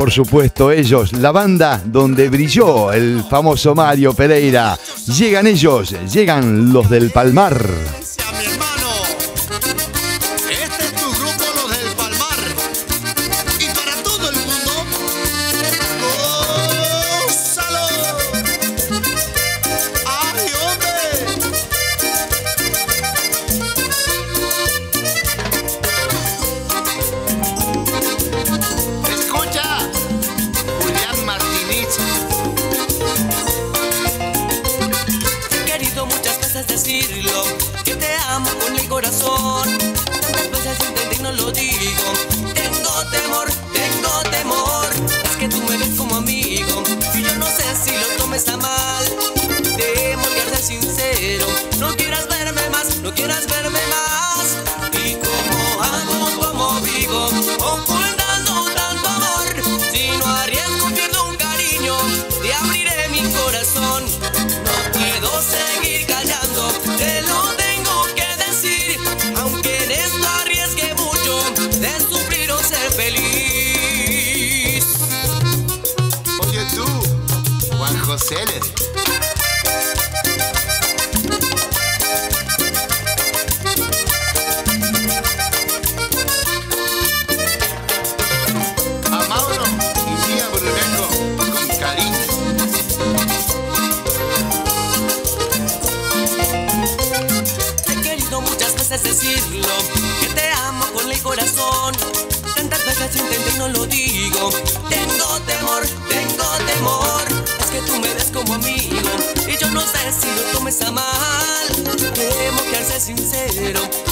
por supuesto, ellos, la banda donde brilló el famoso Mario Pereira. Llegan ellos, llegan los del Palmar. decirlo, que te amo con el corazón. Tantas veces intenté y no lo digo. Tengo temor, tengo temor, es que tú me ves como amigo. Y yo no sé si lo tomes a mal. Debo ser sincero, no quieras verme más, no quieras verme más. Y como sell it. mal. Que ser sincero.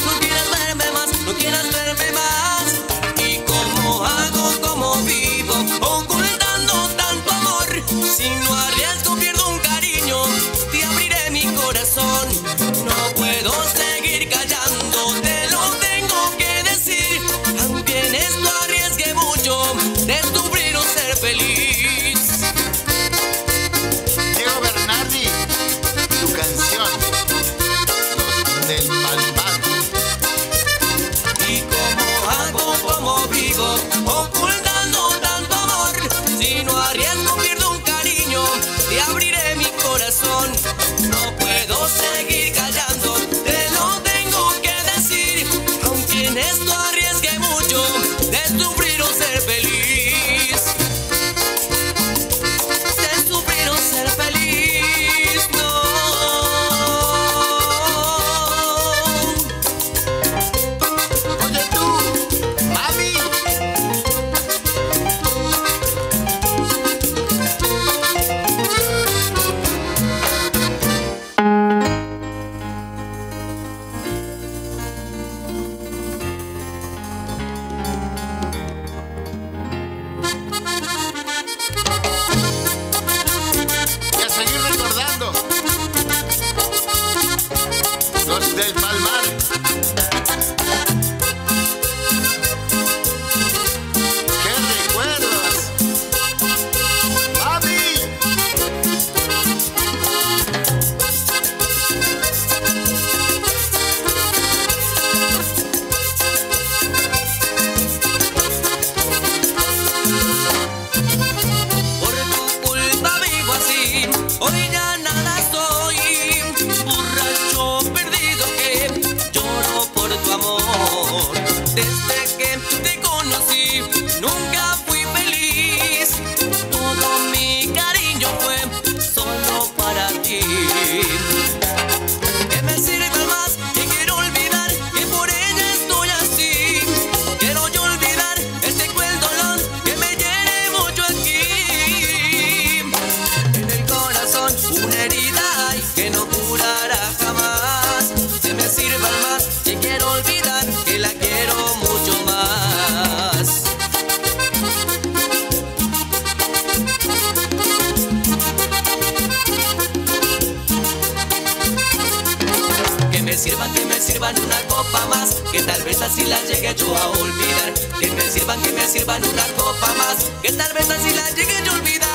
las llegue yo a olvidar. Que me sirvan, que me sirvan una copa más. Que tal vez así las llegue yo a olvidar.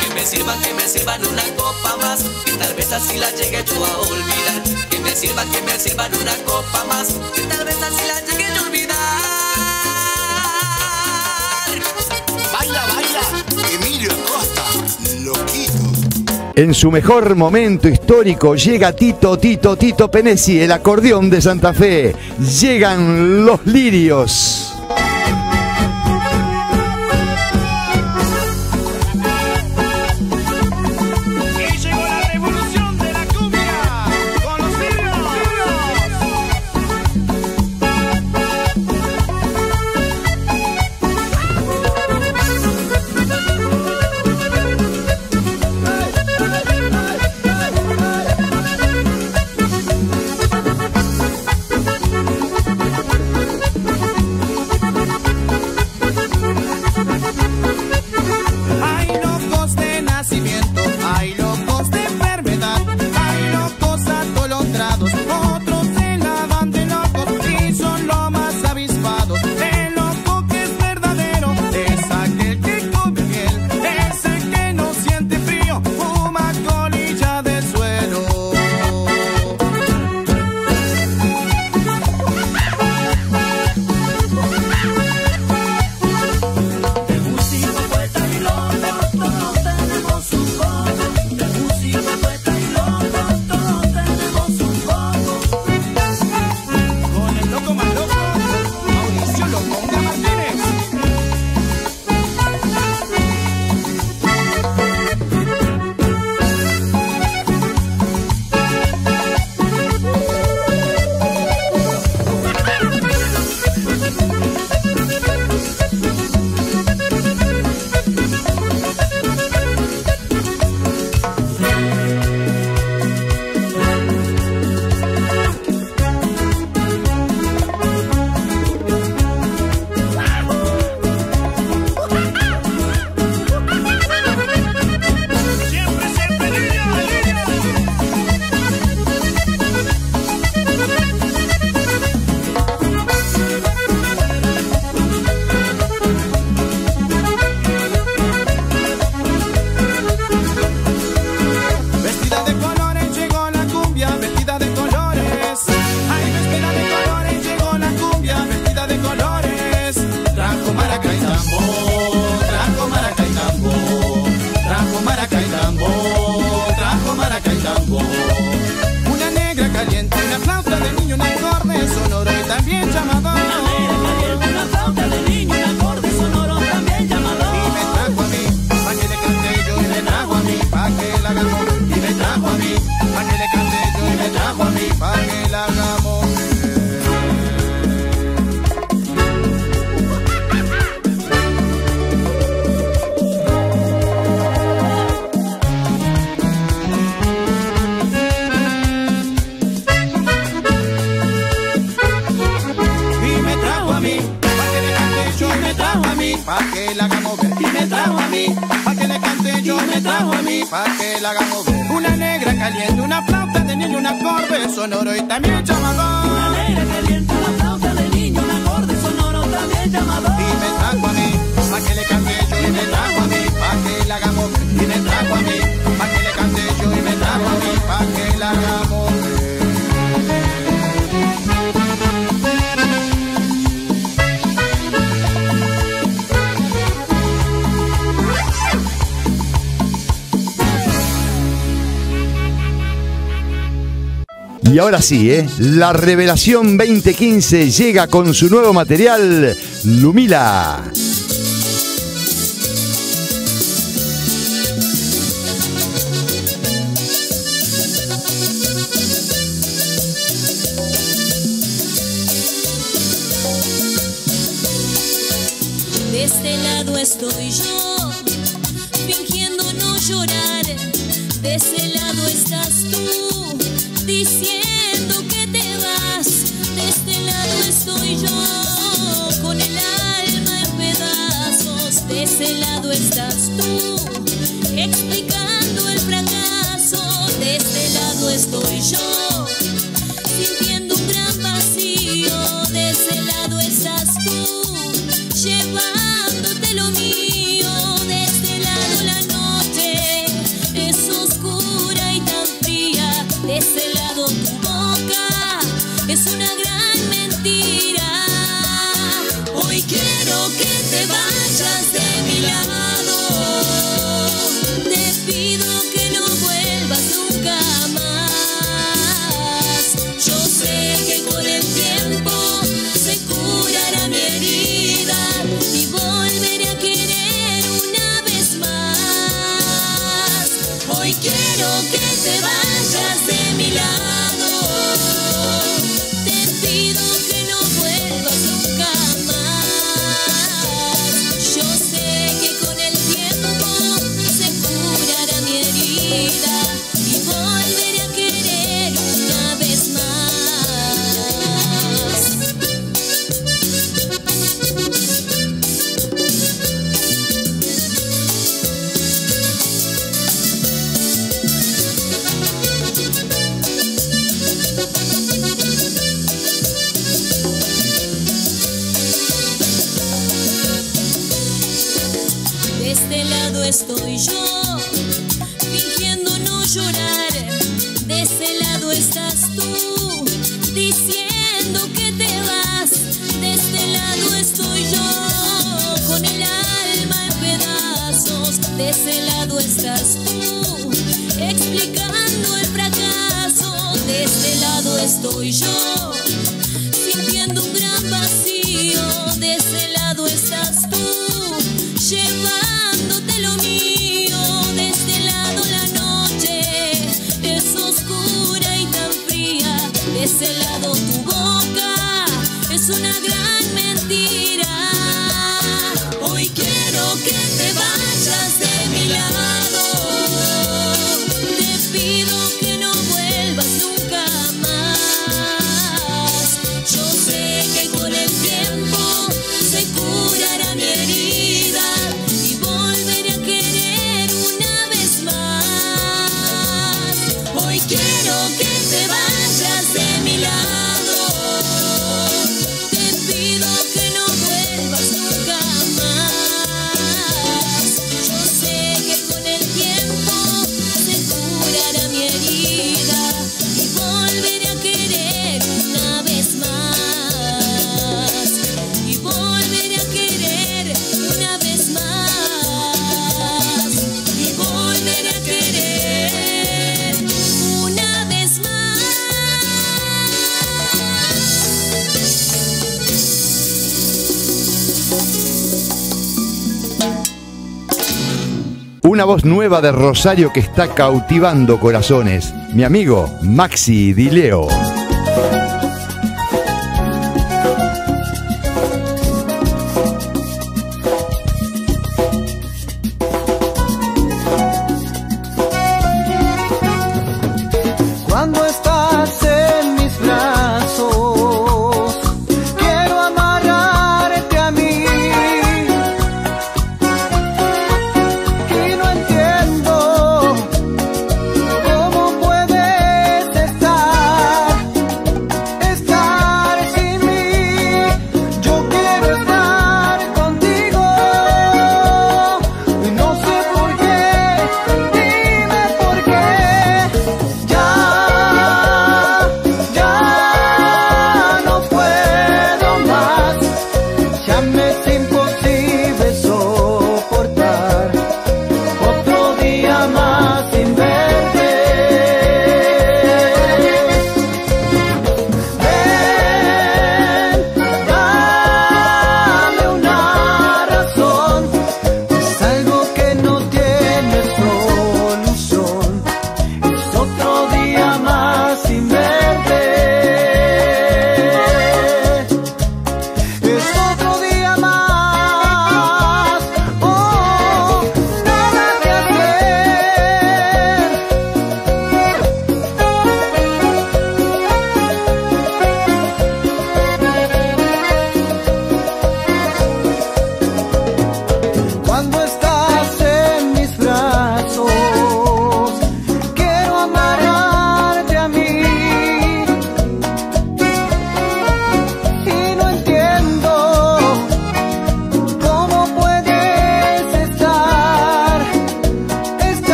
Que me sirvan, que me sirvan una copa más, que tal vez así la llegue yo a olvidar. Que me sirvan, que me sirvan una copa más, que tal vez así la llegue yo a olvidar. En su mejor momento histórico llega Tito, Tito, Tito Penesi, el acordeón de Santa Fe. Llegan los lirios. Poniendo una flauta de niño, un acorde sonoro y también chamagón. Y ahora sí, ¿eh? La Revelación 2015 llega con su nuevo material, Lumila. De este lado estoy yo, fingiendo no llorar. De ese lado estás tú siento que te vas, de este lado estoy yo, con el alma en pedazos, de ese lado estás tú, explicando el fracaso, de este lado estoy yo. este lado estoy yo, fingiendo no llorar. De ese lado estás tú, diciendo que te vas. De este lado estoy yo, con el alma en pedazos. De ese lado estás tú, explicando el fracaso. De este lado estoy yo. ese lado. una voz nueva de Rosario que está cautivando corazones. Mi amigo Maxi Dileo.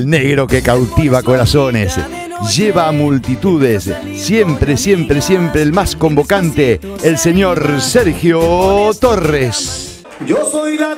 el negro que cautiva corazones. Lleva a multitudes, siempre, siempre, siempre el más convocante, el señor Sergio Torres. Yo soy la.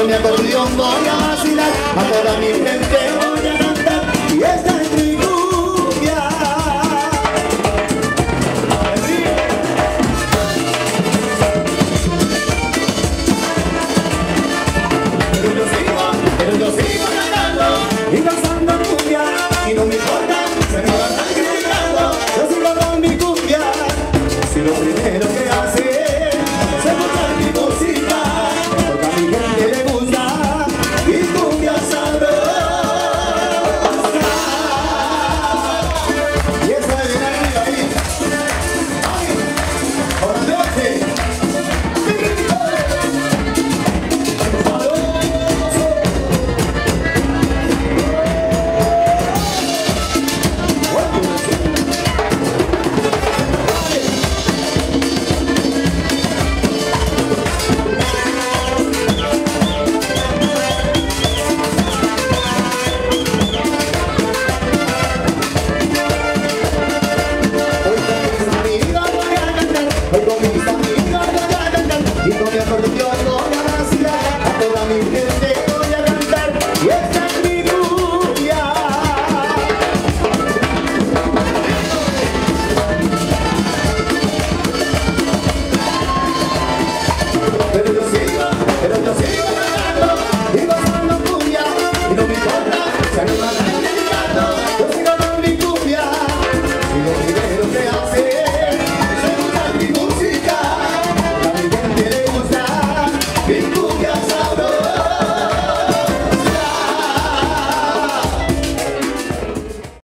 con mi acordeón voy a vacilar A toda mi gente voy a cantar Y esta es mi cumbia. Pero yo sigo, pero yo sigo cantando Y danzando cumbia Y no me importa, se me va a estar criticando Yo sigo con mi cumbia. Si